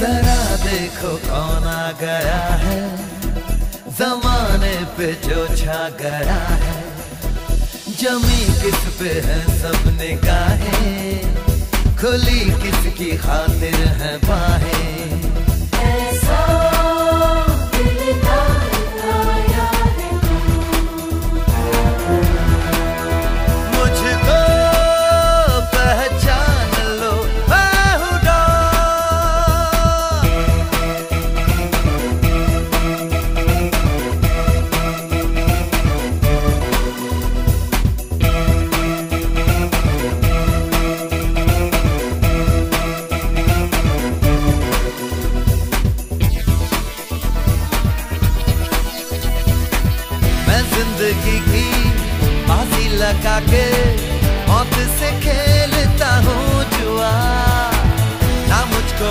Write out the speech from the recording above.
जरा देखो कौन आ गया है। जमाने पे जो छा गया है। जमी किस पे है सब निगाहें। खुली किसकी खातिर है बाहें ज़िंदगी की बाजी लगा के मौत से जुआ